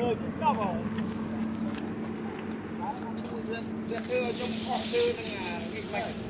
người chính cao vào. Đó, nó cũng diện tiêu trong họ tư là nghịch mạch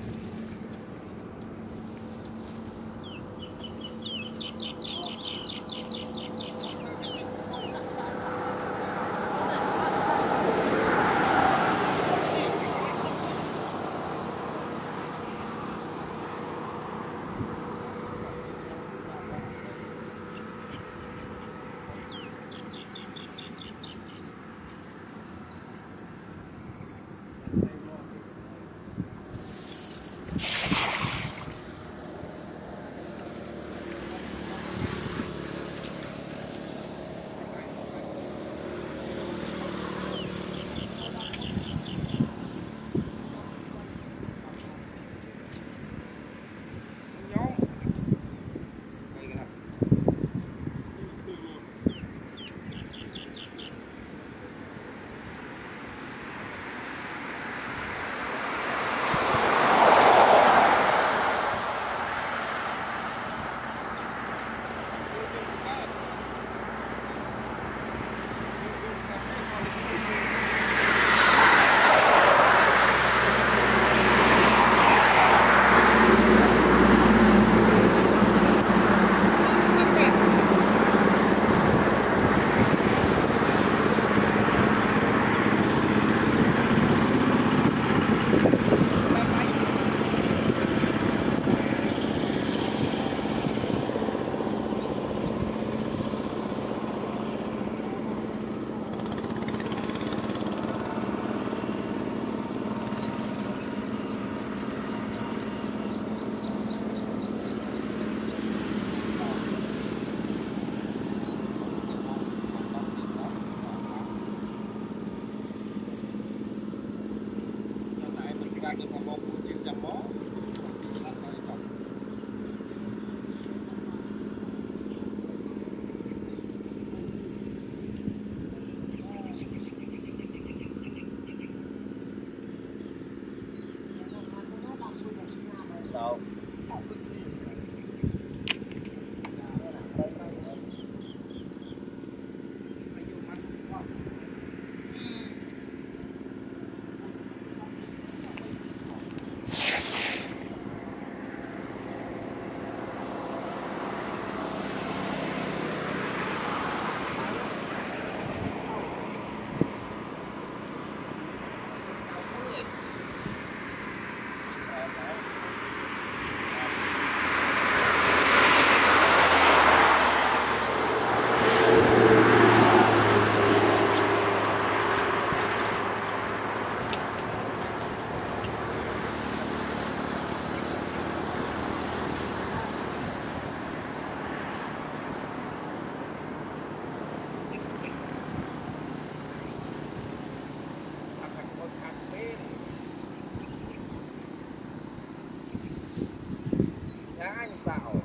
Sáng anh xạo.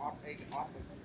office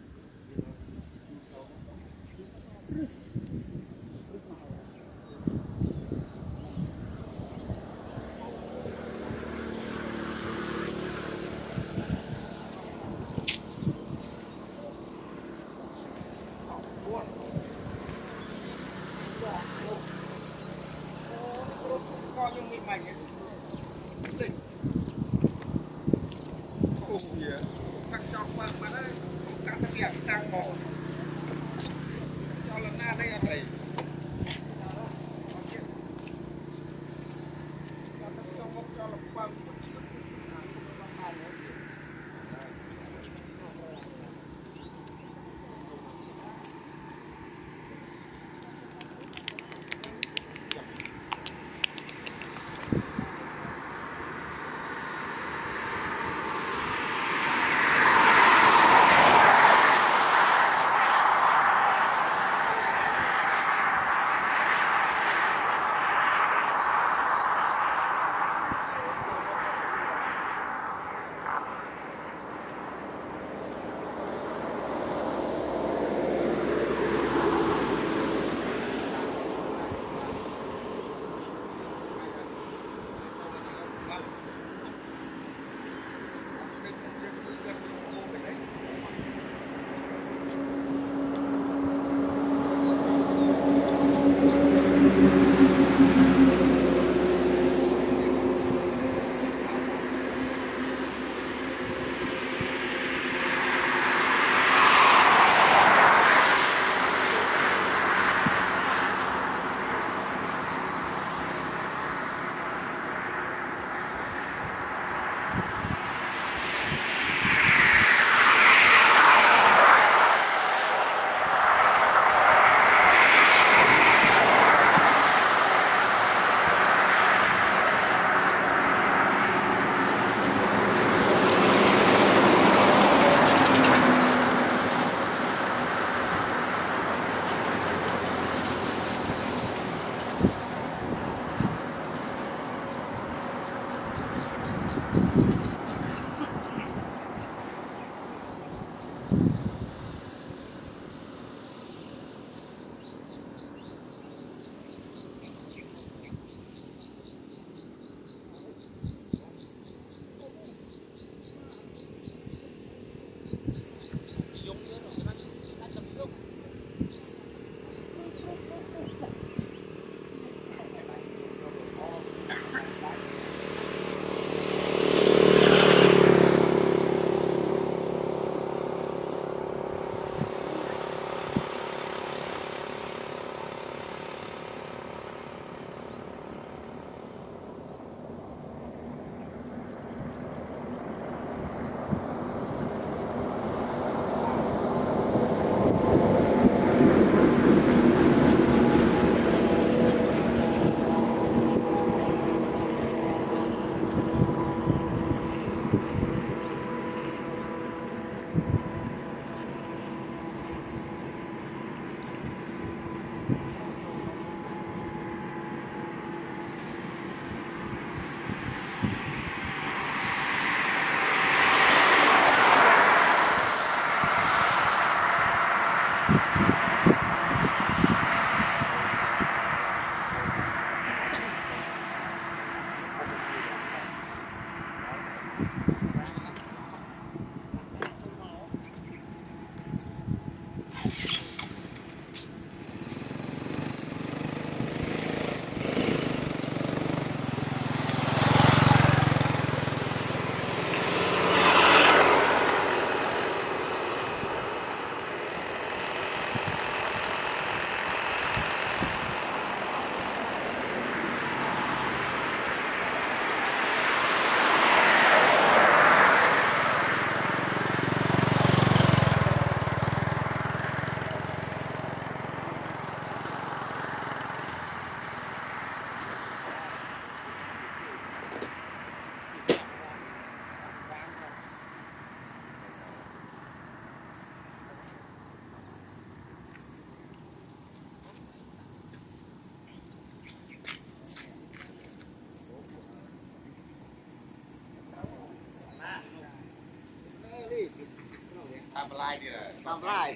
តាមបន្លាយនេះតាមឡាយ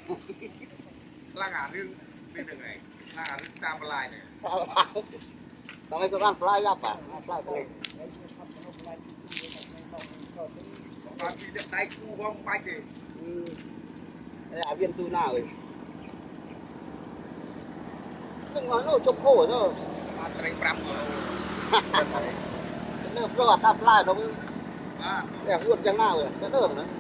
ខ្លាំងអារឿងនេះហ្នឹងឯងខ្លាំងអារឿងតាមបន្លាយនេះតាមឡាយតាមឲ្យបានផ្លាយយ៉ាប់បាទផ្លាយផ្លាយបាទពីដៃគូផងបាច់ទេอืมអាវៀនទូណាអើយនឹងមកនោះជប់ហូទៅបាទត្រី5គីឡូនៅព្រោះតាមផ្លាយដល់បាទតែហួតយ៉ាងណាអើយទៅទៅណា